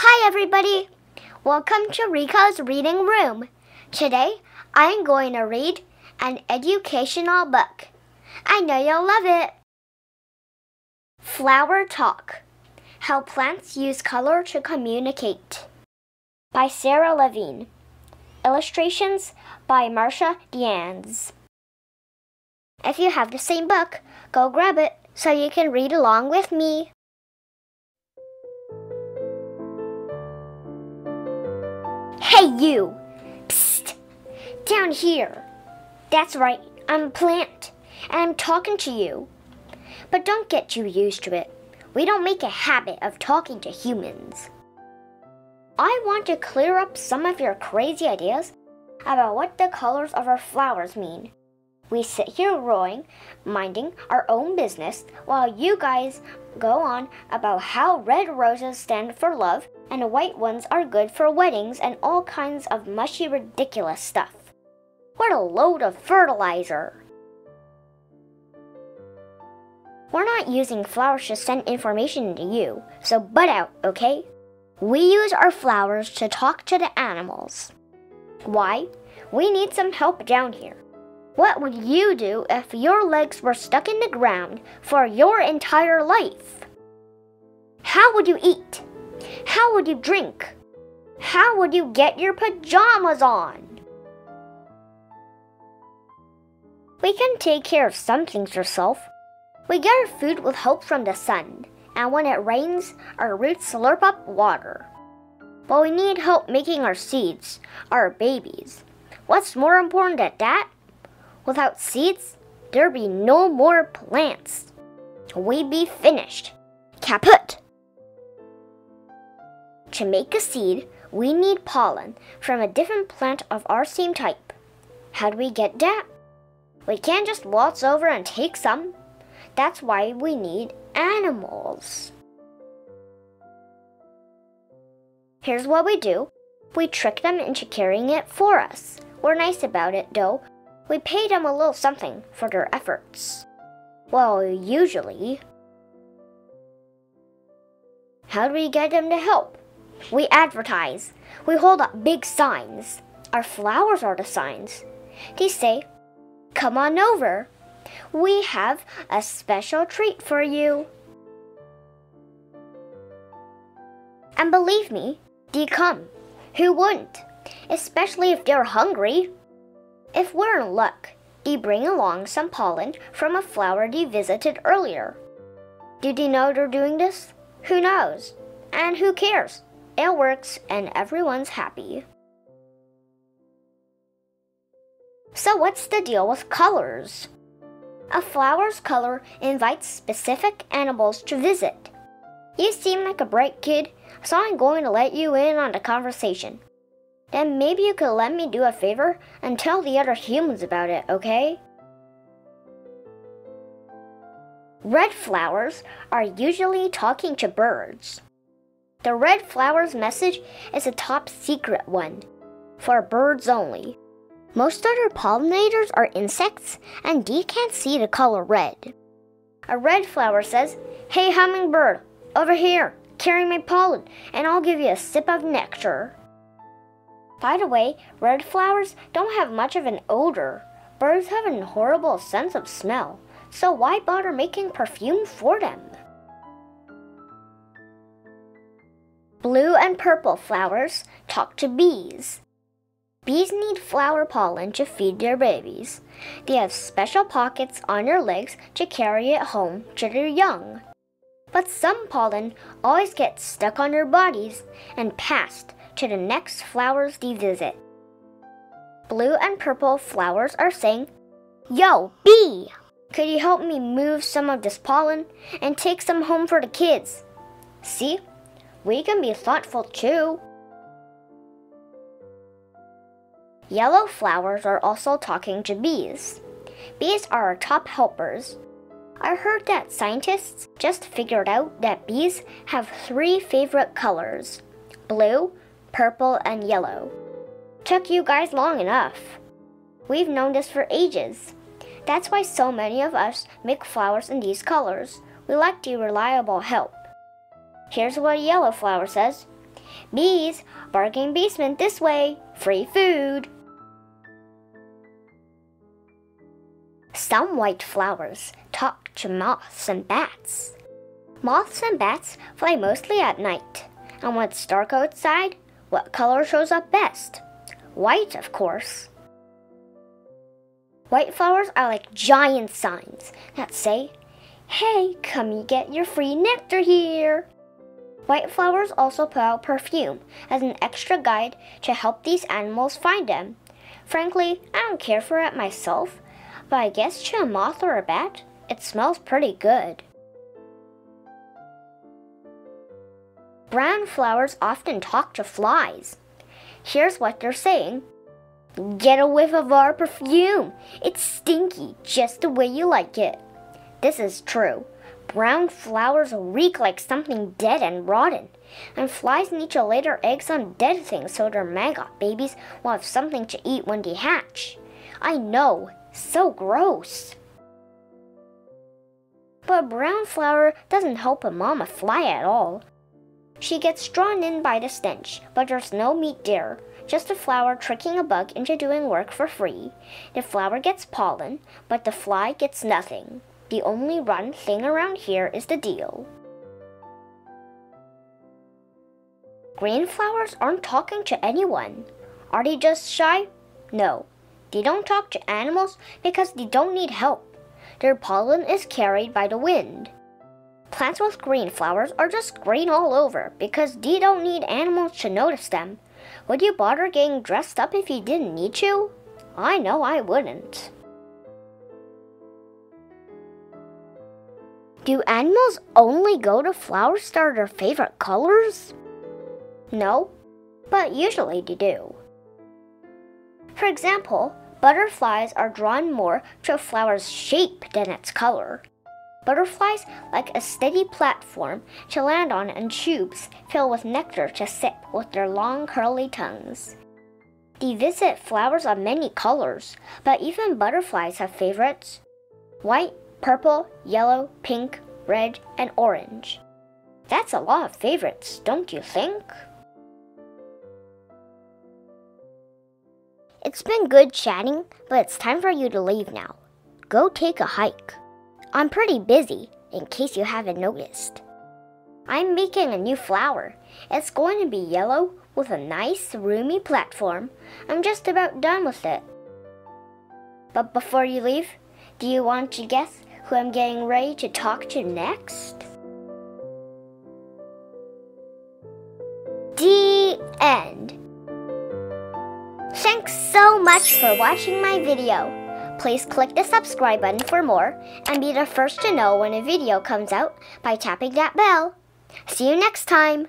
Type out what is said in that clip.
Hi, everybody. Welcome to Riko's Reading Room. Today, I'm going to read an educational book. I know you'll love it. Flower Talk How Plants Use Color to Communicate by Sara Levine. Illustrations by Masha D'yans. If you have the same book, go grab it so you can read along with me. Hey, you! Psst! Down here. That's right, I'm a plant, and I'm talking to you. But don't get too used to it. We don't make a habit of talking to humans. I want to clear up some of your crazy ideas about what the colors of our flowers mean. We sit here rowing, minding our own business, while you guys go on about how red roses stand for love and white ones are good for weddings and all kinds of mushy, ridiculous stuff. What a load of fertilizer! We're not using flowers to send information to you, so butt out, okay? We use our flowers to talk to the animals. Why? We need some help down here. What would you do if your legs were stuck in the ground for your entire life? How would you eat? How would you drink? How would you get your pajamas on? We can take care of some things ourselves. We get our food with help from the sun, and when it rains, our roots slurp up water. But we need help making our seeds, our babies. What's more important than that? Without seeds, there'd be no more plants. We'd be finished. Kaput! To make a seed, we need pollen from a different plant of our same type. How do we get that? We can't just waltz over and take some. That's why we need animals. Here's what we do we trick them into carrying it for us. We're nice about it, though, we pay them a little something for their efforts. Well, usually. How do we get them to help? We advertise. We hold up big signs. Our flowers are the signs. They say, Come on over. We have a special treat for you. And believe me, they come. Who wouldn't? Especially if they're hungry. If we're in luck, they bring along some pollen from a flower they visited earlier. Do they know they're doing this? Who knows? And who cares? It works and everyone's happy. So, what's the deal with colors? A flower's color invites specific animals to visit. You seem like a bright kid, so I'm going to let you in on the conversation. Then maybe you could let me do a favor and tell the other humans about it, okay? Red flowers are usually talking to birds. The red flower's message is a top secret one, for birds only. Most other pollinators are insects, and they can't see the color red. A red flower says, Hey hummingbird, over here, carry my pollen, and I'll give you a sip of nectar. By the way, red flowers don't have much of an odor. Birds have a horrible sense of smell, so why bother making perfume for them? Blue and purple flowers talk to bees. Bees need flower pollen to feed their babies. They have special pockets on their legs to carry it home to their young. But some pollen always gets stuck on their bodies and passed to the next flowers they visit. Blue and purple flowers are saying, Yo, bee! Could you help me move some of this pollen and take some home for the kids? See, we can be thoughtful too. Yellow flowers are also talking to bees. Bees are our top helpers. I heard that scientists just figured out that bees have three favorite colors blue, purple, and yellow. Took you guys long enough. We've known this for ages. That's why so many of us make flowers in these colors. We like the reliable help. Here's what a yellow flower says Bees, barking basement this way. Free food. Some white flowers talk to moths and bats. Moths and bats fly mostly at night. And when it's dark outside, what color shows up best? White, of course. White flowers are like giant signs that say, Hey, come you get your free nectar here. White flowers also put out perfume as an extra guide to help these animals find them. Frankly, I don't care for it myself, but I guess to a moth or a bat, it smells pretty good. Brown flowers often talk to flies. Here's what they're saying Get a whiff of our perfume. It's stinky, just the way you like it. This is true. Brown flowers reek like something dead and rotten, and flies need to lay their eggs on dead things so their maggot babies will have something to eat when they hatch. I know, so gross. But a brown flower doesn't help a mama fly at all. She gets drawn in by the stench, but there's no meat there, just a flower tricking a bug into doing work for free. The flower gets pollen, but the fly gets nothing. The only rotten thing around here is the deal. Green flowers aren't talking to anyone. Are they just shy? No. They don't talk to animals because they don't need help. Their pollen is carried by the wind. Plants with green flowers are just green all over because they don't need animals to notice them. Would you bother getting dressed up if you didn't need to? I know I wouldn't. Do animals only go to flowers that are their favorite colors? No, but usually they do. For example, butterflies are drawn more to a flower's shape than its color. Butterflies like a steady platform to land on and tubes filled with nectar to sip with their long curly tongues. They visit flowers of many colors, but even butterflies have favorites. White, purple, yellow, pink, red, and orange. That's a lot of favorites, don't you think? It's been good chatting, but it's time for you to leave now. Go take a hike. I'm pretty busy, in case you haven't noticed. I'm making a new flower. It's going to be yellow with a nice, roomy platform. I'm just about done with it. But before you leave, do you want to guess who I'm getting ready to talk to next? The end. Thanks so much for watching my video. Please click the subscribe button for more and be the first to know when a video comes out by tapping that bell. See you next time!